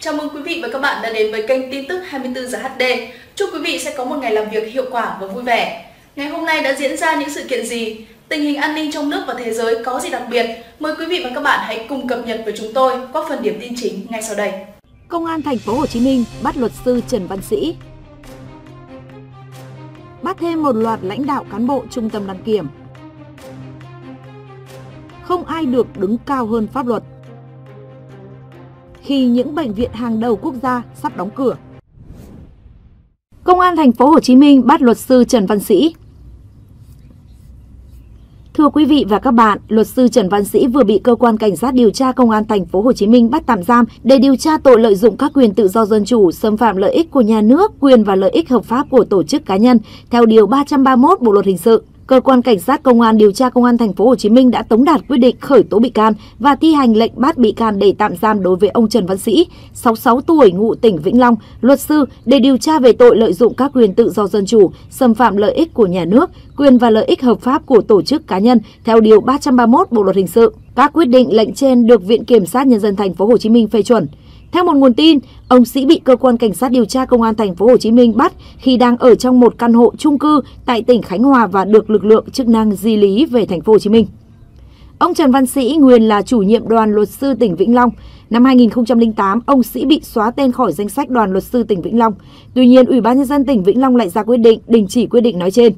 Chào mừng quý vị và các bạn đã đến với kênh tin tức 24 giờ HD. Chúc quý vị sẽ có một ngày làm việc hiệu quả và vui vẻ. Ngày hôm nay đã diễn ra những sự kiện gì? Tình hình an ninh trong nước và thế giới có gì đặc biệt? Mời quý vị và các bạn hãy cùng cập nhật với chúng tôi qua phần điểm tin chính ngay sau đây. Công an thành phố Hồ Chí Minh bắt luật sư Trần Văn Sĩ. Bắt thêm một loạt lãnh đạo cán bộ trung tâm đăng kiểm. Không ai được đứng cao hơn pháp luật. Khi những bệnh viện hàng đầu quốc gia sắp đóng cửa. Công an thành phố Hồ Chí Minh bắt luật sư Trần Văn Sĩ. Thưa quý vị và các bạn, luật sư Trần Văn Sĩ vừa bị cơ quan cảnh sát điều tra công an thành phố Hồ Chí Minh bắt tạm giam để điều tra tội lợi dụng các quyền tự do dân chủ, xâm phạm lợi ích của nhà nước, quyền và lợi ích hợp pháp của tổ chức cá nhân theo điều 331 Bộ luật hình sự. Cơ quan cảnh sát công an điều tra công an thành phố Hồ Chí Minh đã tống đạt quyết định khởi tố bị can và thi hành lệnh bắt bị can để tạm giam đối với ông Trần Văn Sĩ, 66 tuổi, ngụ tỉnh Vĩnh Long, luật sư để điều tra về tội lợi dụng các quyền tự do dân chủ, xâm phạm lợi ích của nhà nước, quyền và lợi ích hợp pháp của tổ chức cá nhân theo điều 331 Bộ luật hình sự. Các quyết định lệnh trên được Viện Kiểm sát nhân dân thành phố Hồ Chí Minh phê chuẩn. Theo một nguồn tin, ông Sĩ bị cơ quan cảnh sát điều tra công an thành phố Hồ Chí Minh bắt khi đang ở trong một căn hộ chung cư tại tỉnh Khánh Hòa và được lực lượng chức năng di lý về thành phố Hồ Chí Minh. Ông Trần Văn Sĩ nguyên là chủ nhiệm đoàn luật sư tỉnh Vĩnh Long. Năm 2008, ông Sĩ bị xóa tên khỏi danh sách đoàn luật sư tỉnh Vĩnh Long. Tuy nhiên, Ủy ban nhân dân tỉnh Vĩnh Long lại ra quyết định đình chỉ quyết định nói trên.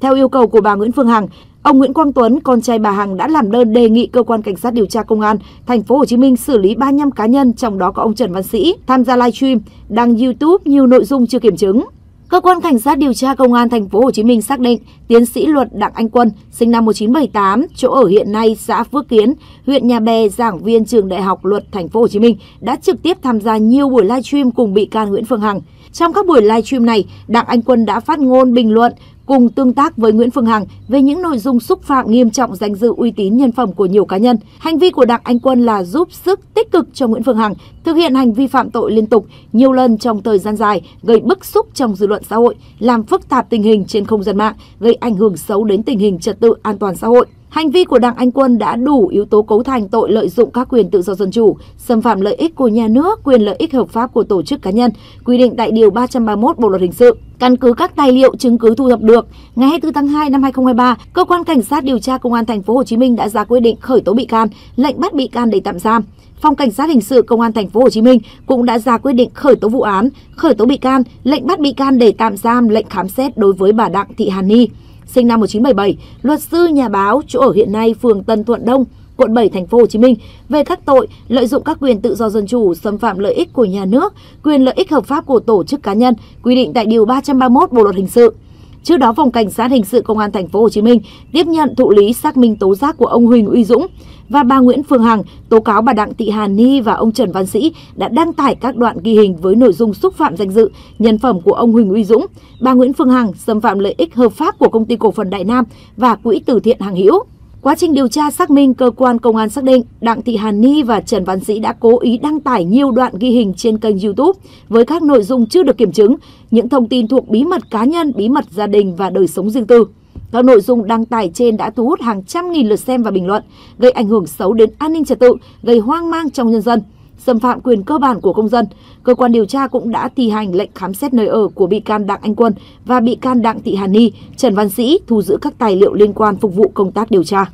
Theo yêu cầu của bà Nguyễn Phương Hằng, Ông Nguyễn Quang Tuấn, con trai bà Hằng đã làm đơn đề nghị cơ quan cảnh sát điều tra công an thành phố Hồ Chí Minh xử lý 35 cá nhân trong đó có ông Trần Văn Sĩ tham gia livestream đăng YouTube nhiều nội dung chưa kiểm chứng. Cơ quan cảnh sát điều tra công an thành phố Hồ Chí Minh xác định tiến sĩ luật Đặng Anh Quân, sinh năm 1978, chỗ ở hiện nay xã Phước Kiến, huyện Nhà Bè, giảng viên trường Đại học Luật thành phố Hồ Chí Minh đã trực tiếp tham gia nhiều buổi livestream cùng bị can Nguyễn Phương Hằng. Trong các buổi livestream này, Đặng Anh Quân đã phát ngôn bình luận cùng tương tác với Nguyễn Phương Hằng về những nội dung xúc phạm nghiêm trọng danh dự uy tín nhân phẩm của nhiều cá nhân. Hành vi của Đặng Anh Quân là giúp sức tích cực cho Nguyễn Phương Hằng thực hiện hành vi phạm tội liên tục nhiều lần trong thời gian dài, gây bức xúc trong dư luận xã hội, làm phức tạp tình hình trên không gian mạng, gây ảnh hưởng xấu đến tình hình trật tự an toàn xã hội. Hành vi của Đặng Anh Quân đã đủ yếu tố cấu thành tội lợi dụng các quyền tự do dân chủ, xâm phạm lợi ích của nhà nước, quyền lợi ích hợp pháp của tổ chức cá nhân, quy định tại Điều 331 Bộ Luật Hình sự. Căn cứ các tài liệu chứng cứ thu thập được, ngày 24 tháng 2 năm 2023, cơ quan cảnh sát điều tra công an thành phố Hồ Chí Minh đã ra quyết định khởi tố bị can, lệnh bắt bị can để tạm giam. Phòng Cảnh sát hình sự Công an thành phố Hồ Chí Minh cũng đã ra quyết định khởi tố vụ án, khởi tố bị can, lệnh bắt bị can để tạm giam, lệnh khám xét đối với bà Đặng Thị Hàn Ni sinh năm 1977, luật sư nhà báo chỗ ở hiện nay phường Tân Thuận Đông, quận 7 thành phố Hồ Chí Minh về các tội lợi dụng các quyền tự do dân chủ, xâm phạm lợi ích của nhà nước, quyền lợi ích hợp pháp của tổ chức cá nhân, quy định tại điều 331 Bộ luật hình sự. Trước đó, phòng cảnh sát hình sự công an thành phố Hồ Chí Minh tiếp nhận thụ lý xác minh tố giác của ông Huỳnh Uy Dũng và bà Nguyễn Phương Hằng tố cáo bà Đặng Thị Hàn Ni và ông Trần Văn Sĩ đã đăng tải các đoạn ghi hình với nội dung xúc phạm danh dự, nhân phẩm của ông Huỳnh Uy Dũng, bà Nguyễn Phương Hằng xâm phạm lợi ích hợp pháp của công ty cổ phần Đại Nam và quỹ từ thiện Hằng Hữu. Quá trình điều tra xác minh, cơ quan công an xác định Đặng Thị Hàn Ni và Trần Văn Sĩ đã cố ý đăng tải nhiều đoạn ghi hình trên kênh YouTube với các nội dung chưa được kiểm chứng, những thông tin thuộc bí mật cá nhân, bí mật gia đình và đời sống riêng tư. Các nội dung đăng tải trên đã thu hút hàng trăm nghìn lượt xem và bình luận, gây ảnh hưởng xấu đến an ninh trật tự, gây hoang mang trong nhân dân xâm phạm quyền cơ bản của công dân. Cơ quan điều tra cũng đã thi hành lệnh khám xét nơi ở của bị can Đặng Anh Quân và bị can Đặng Thị Hàn Ni, Trần Văn Sĩ thu giữ các tài liệu liên quan phục vụ công tác điều tra.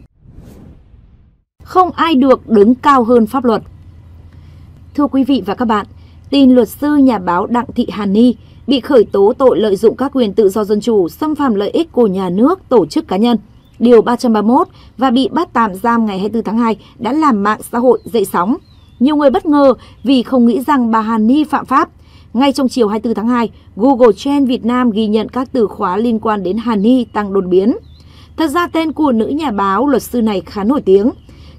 Không ai được đứng cao hơn pháp luật. Thưa quý vị và các bạn, tin luật sư nhà báo Đặng Thị Hàn Ni bị khởi tố tội lợi dụng các quyền tự do dân chủ, xâm phạm lợi ích của nhà nước, tổ chức cá nhân. Điều 331 và bị bắt tạm giam ngày 24 tháng 2 đã làm mạng xã hội dậy sóng. Nhiều người bất ngờ vì không nghĩ rằng bà Hàn Ni phạm pháp. Ngay trong chiều 24 tháng 2, Google Trend Việt Nam ghi nhận các từ khóa liên quan đến Hàn Ni tăng đột biến. Thật ra tên của nữ nhà báo luật sư này khá nổi tiếng.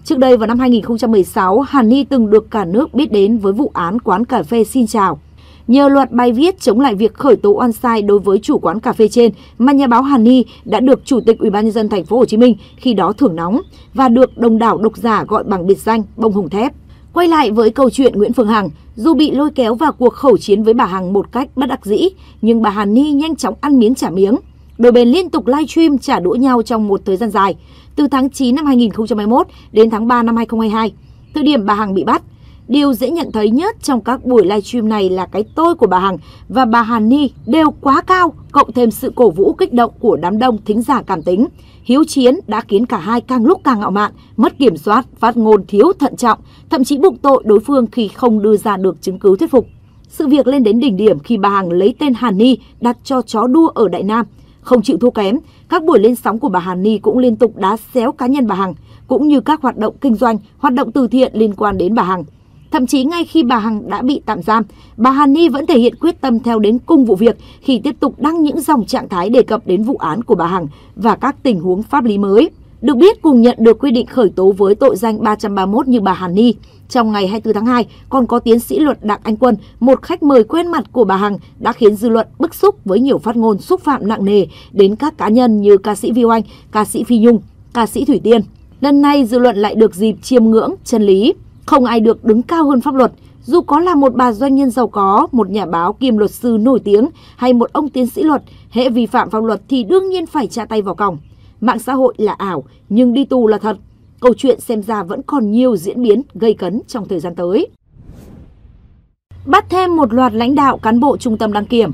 Trước đây vào năm 2016, Hàn Ni từng được cả nước biết đến với vụ án quán cà phê Xin Chào. Nhờ loạt bài viết chống lại việc khởi tố oan sai đối với chủ quán cà phê trên mà nhà báo Hàn Ni đã được Chủ tịch Ủy ban nhân dân thành phố Hồ Chí Minh khi đó thưởng nóng và được đông đảo độc giả gọi bằng biệt danh bông hồng thép. Quay lại với câu chuyện Nguyễn Phương Hằng, dù bị lôi kéo vào cuộc khẩu chiến với bà Hằng một cách bất đắc dĩ, nhưng bà Hàn Ni nhanh chóng ăn miếng trả miếng. Đôi bên liên tục livestream trả đũa nhau trong một thời gian dài, từ tháng 9 năm 2021 đến tháng 3 năm 2022, thời điểm bà Hằng bị bắt. Điều dễ nhận thấy nhất trong các buổi livestream này là cái tôi của bà Hằng và bà Hàn Ni đều quá cao, cộng thêm sự cổ vũ kích động của đám đông thính giả cảm tính. Hiếu chiến đã khiến cả hai càng lúc càng ngạo mạn, mất kiểm soát, phát ngôn thiếu thận trọng, thậm chí buộc tội đối phương khi không đưa ra được chứng cứ thuyết phục. Sự việc lên đến đỉnh điểm khi bà Hằng lấy tên Hàn Ni đặt cho chó đua ở Đại Nam. Không chịu thua kém, các buổi lên sóng của bà Hàn Ni cũng liên tục đá xéo cá nhân bà Hằng, cũng như các hoạt động kinh doanh, hoạt động từ thiện liên quan đến bà Hằng. Thậm chí ngay khi bà Hằng đã bị tạm giam, bà Hàn Ni vẫn thể hiện quyết tâm theo đến cung vụ việc khi tiếp tục đăng những dòng trạng thái đề cập đến vụ án của bà Hằng và các tình huống pháp lý mới. Được biết cùng nhận được quy định khởi tố với tội danh 331 như bà Hàn Ni. Trong ngày 24 tháng 2, còn có tiến sĩ luật Đặng Anh Quân, một khách mời quen mặt của bà Hằng đã khiến dư luận bức xúc với nhiều phát ngôn xúc phạm nặng nề đến các cá nhân như ca sĩ Vi Oanh, ca sĩ Phi Nhung, ca sĩ Thủy Tiên. Lần này dư luận lại được dịp chiêm ngưỡng chân lý. Không ai được đứng cao hơn pháp luật, dù có là một bà doanh nhân giàu có, một nhà báo kiêm luật sư nổi tiếng hay một ông tiến sĩ luật, hệ vi phạm pháp luật thì đương nhiên phải trả tay vào còng. Mạng xã hội là ảo, nhưng đi tù là thật. Câu chuyện xem ra vẫn còn nhiều diễn biến gây cấn trong thời gian tới. Bắt thêm một loạt lãnh đạo cán bộ trung tâm đăng kiểm.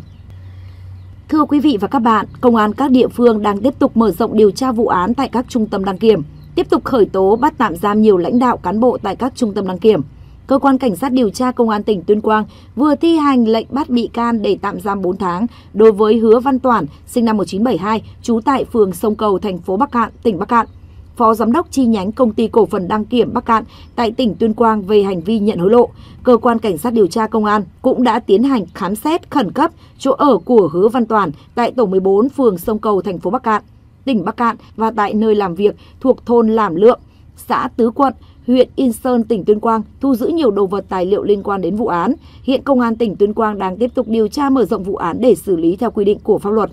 Thưa quý vị và các bạn, công an các địa phương đang tiếp tục mở rộng điều tra vụ án tại các trung tâm đăng kiểm, tiếp tục khởi tố bắt tạm giam nhiều lãnh đạo cán bộ tại các trung tâm đăng kiểm. Cơ quan Cảnh sát điều tra Công an tỉnh Tuyên Quang vừa thi hành lệnh bắt bị can để tạm giam 4 tháng đối với Hứa Văn Toản, sinh năm 1972, trú tại phường Sông Cầu, thành phố Bắc Cạn, tỉnh Bắc Cạn. Phó Giám đốc chi nhánh Công ty Cổ phần Đăng kiểm Bắc Cạn tại tỉnh Tuyên Quang về hành vi nhận hối lộ. Cơ quan Cảnh sát điều tra Công an cũng đã tiến hành khám xét khẩn cấp chỗ ở của Hứa Văn Toàn tại tổ 14 phường Sông Cầu, thành phố Bắc Cạn, tỉnh Bắc Cạn và tại nơi làm việc thuộc thôn Làm Lượng, xã Tứ Quận, huyện Yên Sơn, tỉnh Tuyên Quang thu giữ nhiều đồ vật tài liệu liên quan đến vụ án. Hiện Công an tỉnh Tuyên Quang đang tiếp tục điều tra mở rộng vụ án để xử lý theo quy định của pháp luật.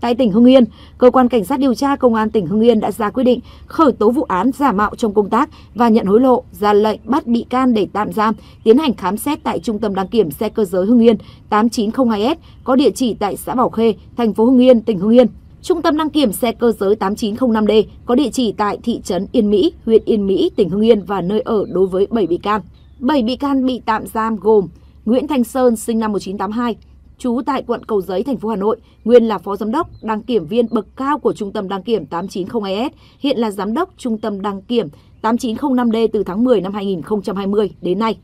Tại tỉnh Hưng Yên, cơ quan cảnh sát điều tra công an tỉnh Hưng Yên đã ra quyết định khởi tố vụ án giả mạo trong công tác và nhận hối lộ, ra lệnh bắt bị can để tạm giam, tiến hành khám xét tại trung tâm đăng kiểm xe cơ giới Hưng Yên 8902S có địa chỉ tại xã Bảo Khê, thành phố Hưng Yên, tỉnh Hưng Yên. Trung tâm đăng kiểm xe cơ giới 8905D có địa chỉ tại thị trấn Yên Mỹ, huyện Yên Mỹ, tỉnh Hưng Yên và nơi ở đối với 7 bị can. 7 bị can bị tạm giam gồm Nguyễn Thanh Sơn sinh năm 1982, trú tại quận Cầu Giấy, thành phố Hà Nội, nguyên là phó giám đốc đăng kiểm viên bậc cao của Trung tâm đăng kiểm 8902S, hiện là giám đốc Trung tâm đăng kiểm 8905D từ tháng 10 năm 2020 đến nay.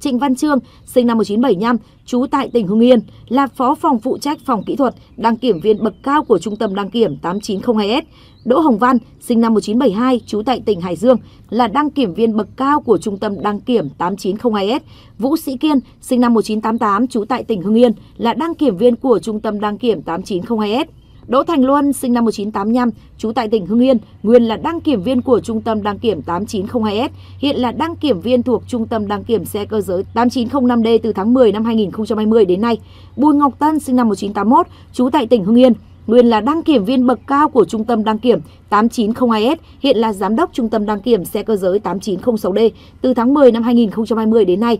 Trịnh Văn Trương, sinh năm 1975, trú tại tỉnh Hưng Yên, là phó phòng phụ trách phòng kỹ thuật, đăng kiểm viên bậc cao của Trung tâm đăng kiểm 8902S. Đỗ Hồng Văn, sinh năm 1972, trú tại tỉnh Hải Dương, là đăng kiểm viên bậc cao của Trung tâm đăng kiểm 8902S. Vũ Sĩ Kiên, sinh năm 1988, trú tại tỉnh Hưng Yên, là đăng kiểm viên của Trung tâm đăng kiểm 8902S. Đỗ Thành Luân, sinh năm 1985, trú tại tỉnh Hưng Yên, nguyên là đăng kiểm viên của Trung tâm đăng kiểm 8902S, hiện là đăng kiểm viên thuộc Trung tâm đăng kiểm xe cơ giới 8905D từ tháng 10 năm 2020 đến nay. Bùi Ngọc Tân, sinh năm 1981, trú tại tỉnh Hưng Yên, nguyên là đăng kiểm viên bậc cao của Trung tâm đăng kiểm 8902S, hiện là giám đốc Trung tâm đăng kiểm xe cơ giới 8906D từ tháng 10 năm 2020 đến nay.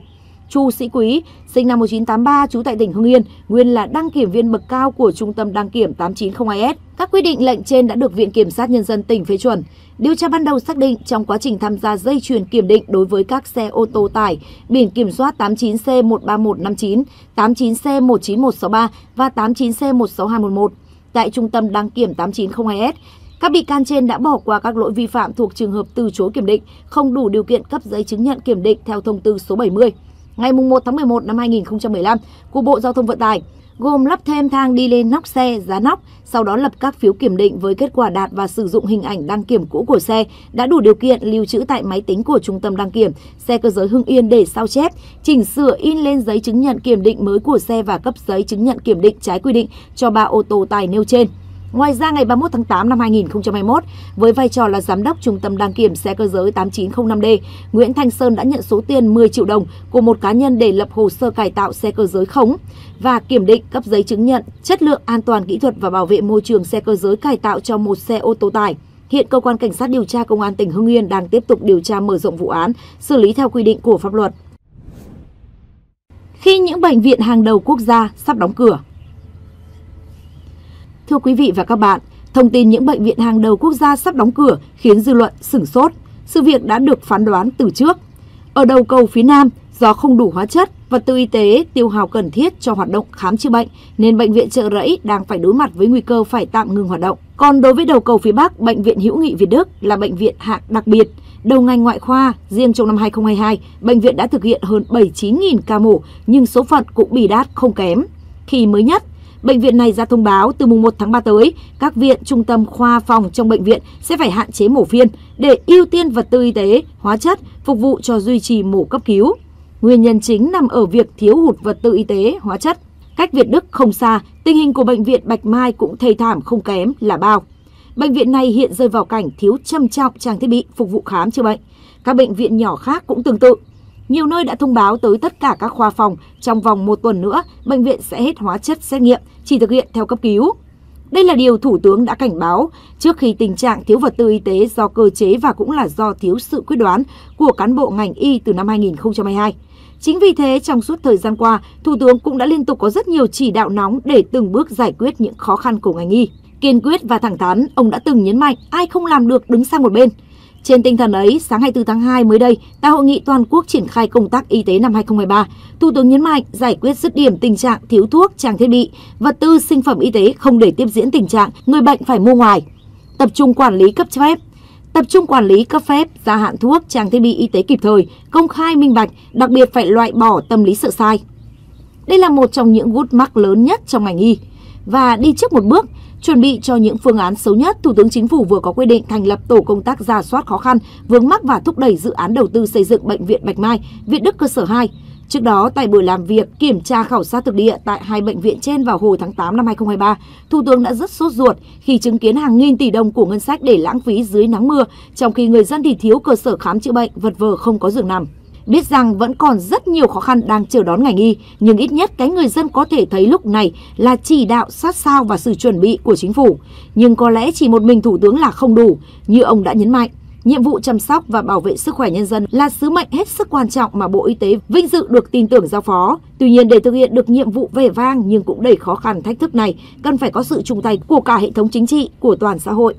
Chu Sĩ Quý, sinh năm 1983, trú tại tỉnh Hưng Yên, nguyên là đăng kiểm viên bậc cao của Trung tâm đăng kiểm 8902S. Các quyết định lệnh trên đã được Viện Kiểm sát Nhân dân tỉnh phê chuẩn. Điều tra ban đầu xác định trong quá trình tham gia dây chuyền kiểm định đối với các xe ô tô tải biển kiểm soát 89C13159, 89C19163 và 89C16211 tại Trung tâm đăng kiểm 8902S, các bị can trên đã bỏ qua các lỗi vi phạm thuộc trường hợp từ chối kiểm định, không đủ điều kiện cấp giấy chứng nhận kiểm định theo thông tư số 70 ngày 1 tháng 11 năm 2015 của Bộ Giao thông Vận tải, gồm lắp thêm thang đi lên nóc xe, giá nóc, sau đó lập các phiếu kiểm định với kết quả đạt và sử dụng hình ảnh đăng kiểm cũ của xe đã đủ điều kiện lưu trữ tại máy tính của trung tâm đăng kiểm xe cơ giới Hưng Yên để sao chép, chỉnh sửa in lên giấy chứng nhận kiểm định mới của xe và cấp giấy chứng nhận kiểm định trái quy định cho ba ô tô tài nêu trên. Ngoài ra ngày 31 tháng 8 năm 2021, với vai trò là giám đốc trung tâm đăng kiểm xe cơ giới 8905D, Nguyễn Thanh Sơn đã nhận số tiền 10 triệu đồng của một cá nhân để lập hồ sơ cải tạo xe cơ giới khống và kiểm định cấp giấy chứng nhận chất lượng an toàn kỹ thuật và bảo vệ môi trường xe cơ giới cải tạo cho một xe ô tô tải. Hiện cơ quan cảnh sát điều tra công an tỉnh Hưng Yên đang tiếp tục điều tra mở rộng vụ án, xử lý theo quy định của pháp luật. Khi những bệnh viện hàng đầu quốc gia sắp đóng cửa, Thưa quý vị và các bạn, thông tin những bệnh viện hàng đầu quốc gia sắp đóng cửa khiến dư luận sửng sốt. Sự việc đã được phán đoán từ trước. Ở đầu cầu phía Nam, do không đủ hóa chất, vật tư y tế tiêu hào cần thiết cho hoạt động khám chữa bệnh nên bệnh viện Trợ Rẫy đang phải đối mặt với nguy cơ phải tạm ngừng hoạt động. Còn đối với đầu cầu phía Bắc, bệnh viện Hữu nghị Việt Đức là bệnh viện hạng đặc biệt, đầu ngành ngoại khoa, riêng trong năm 2022, bệnh viện đã thực hiện hơn 79.000 ca mổ nhưng số phận cũng bì đát không kém. Khi mới nhất, Bệnh viện này ra thông báo từ mùng 1 tháng 3 tới, các viện, trung tâm khoa phòng trong bệnh viện sẽ phải hạn chế mổ phiên để ưu tiên vật tư y tế, hóa chất phục vụ cho duy trì mổ cấp cứu. Nguyên nhân chính nằm ở việc thiếu hụt vật tư y tế, hóa chất. Cách Việt Đức không xa, tình hình của bệnh viện Bạch Mai cũng thê thảm không kém là bao. Bệnh viện này hiện rơi vào cảnh thiếu trầm trọng trang thiết bị phục vụ khám chữa bệnh. Các bệnh viện nhỏ khác cũng tương tự. Nhiều nơi đã thông báo tới tất cả các khoa phòng trong vòng một tuần nữa, bệnh viện sẽ hết hóa chất xét nghiệm, chỉ thực hiện theo cấp cứu. Đây là điều Thủ tướng đã cảnh báo trước khi tình trạng thiếu vật tư y tế do cơ chế và cũng là do thiếu sự quyết đoán của cán bộ ngành y từ năm 2022. Chính vì thế, trong suốt thời gian qua, Thủ tướng cũng đã liên tục có rất nhiều chỉ đạo nóng để từng bước giải quyết những khó khăn của ngành y. Kiên quyết và thẳng thắn, ông đã từng nhấn mạnh ai không làm được đứng sang một bên. Trên tinh thần ấy, sáng 24 tháng 2 mới đây, tại hội nghị toàn quốc triển khai công tác y tế năm 2023, Thủ tướng nhấn mạnh giải quyết dứt điểm tình trạng thiếu thuốc, trang thiết bị, vật tư sinh phẩm y tế không để tiếp diễn tình trạng người bệnh phải mua ngoài. Tập trung quản lý cấp phép, tập trung quản lý cấp phép, gia hạn thuốc, trang thiết bị y tế kịp thời, công khai minh bạch, đặc biệt phải loại bỏ tâm lý sợ sai. Đây là một trong những gút mắc lớn nhất trong ngành y. Và đi trước một bước, Chuẩn bị cho những phương án xấu nhất, Thủ tướng Chính phủ vừa có quyết định thành lập tổ công tác giả soát khó khăn, vướng mắc và thúc đẩy dự án đầu tư xây dựng bệnh viện Bạch Mai, Viện Đức cơ sở 2. Trước đó, tại buổi làm việc kiểm tra khảo sát thực địa tại hai bệnh viện trên vào hồi tháng 8 năm 2023, Thủ tướng đã rất sốt ruột khi chứng kiến hàng nghìn tỷ đồng của ngân sách để lãng phí dưới nắng mưa, trong khi người dân thì thiếu cơ sở khám chữa bệnh, vật vờ không có giường nằm. Biết rằng vẫn còn rất nhiều khó khăn đang chờ đón ngành y, nhưng ít nhất cái người dân có thể thấy lúc này là chỉ đạo sát sao và sự chuẩn bị của chính phủ. Nhưng có lẽ chỉ một mình Thủ tướng là không đủ, như ông đã nhấn mạnh. Nhiệm vụ chăm sóc và bảo vệ sức khỏe nhân dân là sứ mệnh hết sức quan trọng mà Bộ Y tế vinh dự được tin tưởng giao phó. Tuy nhiên để thực hiện được nhiệm vụ vẻ vang nhưng cũng đầy khó khăn thách thức này, cần phải có sự chung tay của cả hệ thống chính trị, của toàn xã hội.